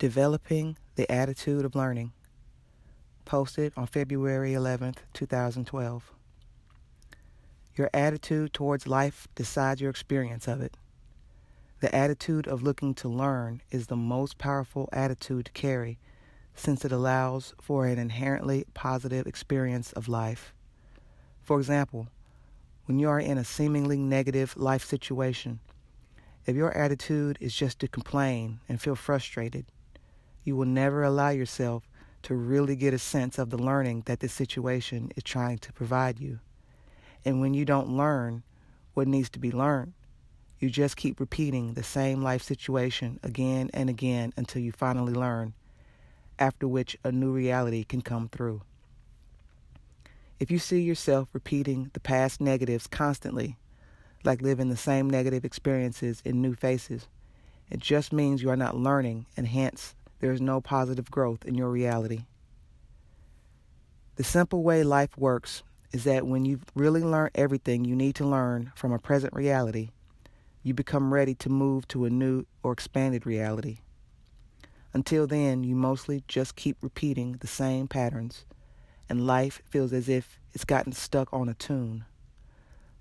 Developing the Attitude of Learning, posted on February 11th, 2012. Your attitude towards life decides your experience of it. The attitude of looking to learn is the most powerful attitude to carry since it allows for an inherently positive experience of life. For example, when you are in a seemingly negative life situation, if your attitude is just to complain and feel frustrated, you will never allow yourself to really get a sense of the learning that this situation is trying to provide you. And when you don't learn what needs to be learned, you just keep repeating the same life situation again and again until you finally learn, after which a new reality can come through. If you see yourself repeating the past negatives constantly, like living the same negative experiences in new faces. It just means you are not learning, and hence, there is no positive growth in your reality. The simple way life works is that when you've really learned everything you need to learn from a present reality, you become ready to move to a new or expanded reality. Until then, you mostly just keep repeating the same patterns, and life feels as if it's gotten stuck on a tune.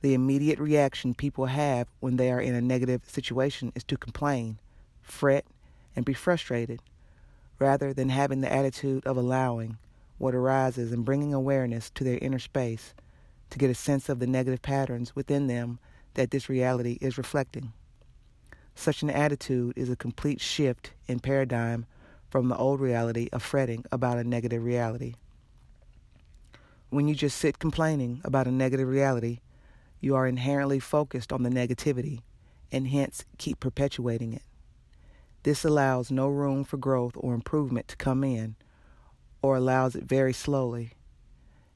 The immediate reaction people have when they are in a negative situation is to complain, fret, and be frustrated, rather than having the attitude of allowing what arises and bringing awareness to their inner space to get a sense of the negative patterns within them that this reality is reflecting. Such an attitude is a complete shift in paradigm from the old reality of fretting about a negative reality. When you just sit complaining about a negative reality, you are inherently focused on the negativity and hence keep perpetuating it. This allows no room for growth or improvement to come in or allows it very slowly.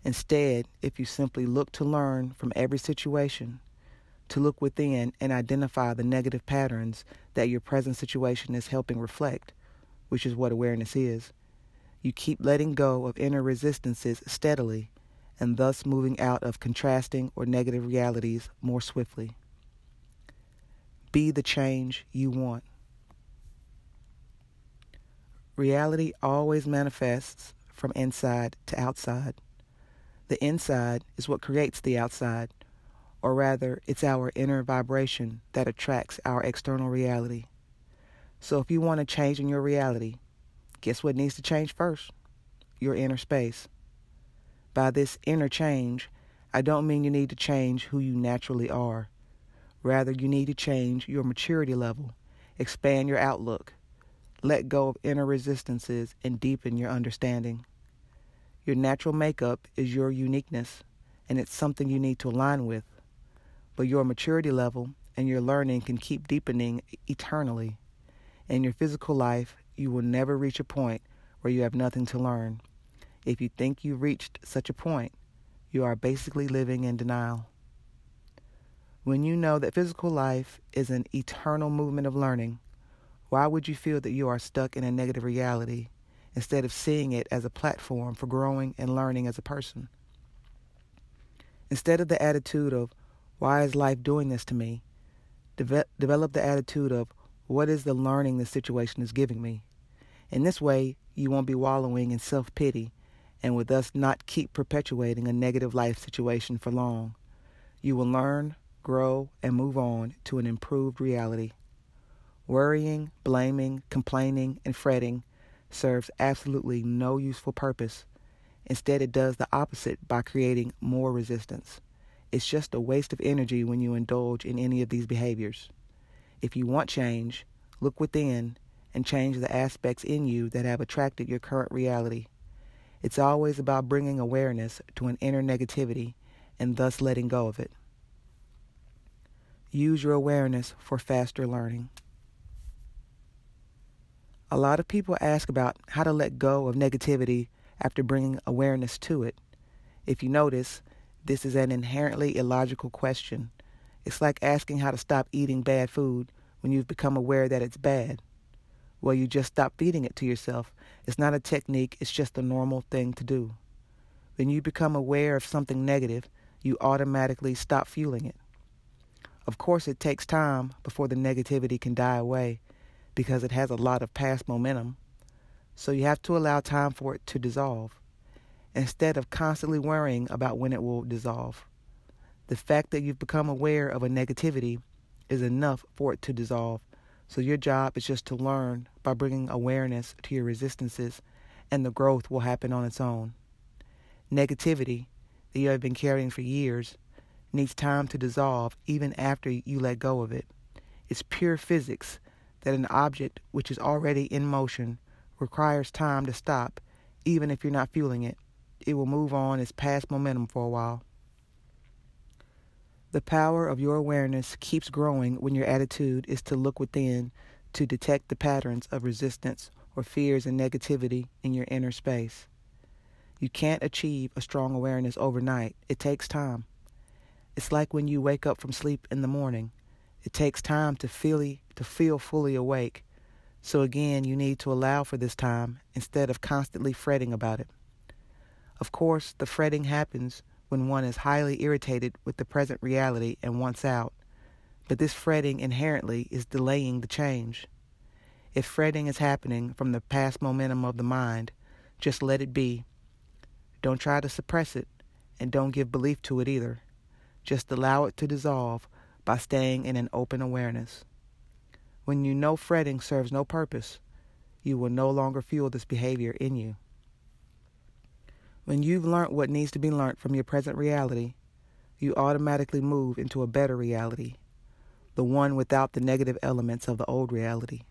Instead, if you simply look to learn from every situation, to look within and identify the negative patterns that your present situation is helping reflect, which is what awareness is, you keep letting go of inner resistances steadily and thus moving out of contrasting or negative realities more swiftly. Be the change you want. Reality always manifests from inside to outside. The inside is what creates the outside, or rather, it's our inner vibration that attracts our external reality. So if you want to change in your reality, guess what needs to change first? Your inner space. By this inner change, I don't mean you need to change who you naturally are. Rather, you need to change your maturity level, expand your outlook, let go of inner resistances, and deepen your understanding. Your natural makeup is your uniqueness, and it's something you need to align with. But your maturity level and your learning can keep deepening eternally. In your physical life, you will never reach a point where you have nothing to learn. If you think you've reached such a point, you are basically living in denial. When you know that physical life is an eternal movement of learning, why would you feel that you are stuck in a negative reality instead of seeing it as a platform for growing and learning as a person? Instead of the attitude of, why is life doing this to me? De- develop the attitude of, what is the learning the situation is giving me? In this way, you won't be wallowing in self pity and will thus not keep perpetuating a negative life situation for long. You will learn, grow, and move on to an improved reality. Worrying, blaming, complaining, and fretting serves absolutely no useful purpose. Instead, it does the opposite by creating more resistance. It's just a waste of energy when you indulge in any of these behaviors. If you want change, look within and change the aspects in you that have attracted your current reality. It's always about bringing awareness to an inner negativity and thus letting go of it. Use your awareness for faster learning. A lot of people ask about how to let go of negativity after bringing awareness to it. If you notice, this is an inherently illogical question. It's like asking how to stop eating bad food when you've become aware that it's bad. Well, you just stop feeding it to yourself it's not a technique, it's just a normal thing to do. When you become aware of something negative, you automatically stop fueling it. Of course, it takes time before the negativity can die away because it has a lot of past momentum. So you have to allow time for it to dissolve instead of constantly worrying about when it will dissolve. The fact that you've become aware of a negativity is enough for it to dissolve. So your job is just to learn by bringing awareness to your resistances, and the growth will happen on its own. Negativity that you have been carrying for years needs time to dissolve even after you let go of it. It's pure physics that an object which is already in motion requires time to stop, even if you're not feeling it. It will move on its past momentum for a while. The power of your awareness keeps growing when your attitude is to look within to detect the patterns of resistance or fears and negativity in your inner space. You can't achieve a strong awareness overnight. It takes time. It's like when you wake up from sleep in the morning. It takes time to feel, to feel fully awake. So again, you need to allow for this time instead of constantly fretting about it. Of course, the fretting happens when one is highly irritated with the present reality and wants out. But this fretting inherently is delaying the change. If fretting is happening from the past momentum of the mind, just let it be. Don't try to suppress it, and don't give belief to it either. Just allow it to dissolve by staying in an open awareness. When you know fretting serves no purpose, you will no longer feel this behavior in you. When you've learned what needs to be learned from your present reality, you automatically move into a better reality, the one without the negative elements of the old reality.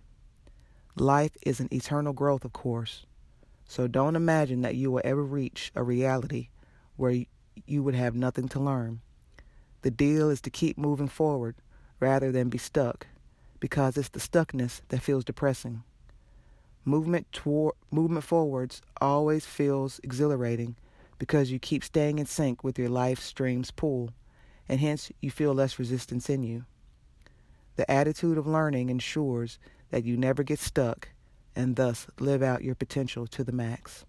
Life is an eternal growth, of course, so don't imagine that you will ever reach a reality where you would have nothing to learn. The deal is to keep moving forward rather than be stuck, because it's the stuckness that feels depressing. Movement toward movement forwards always feels exhilarating because you keep staying in sync with your life stream's pull, and hence you feel less resistance in you. The attitude of learning ensures that you never get stuck and thus live out your potential to the max.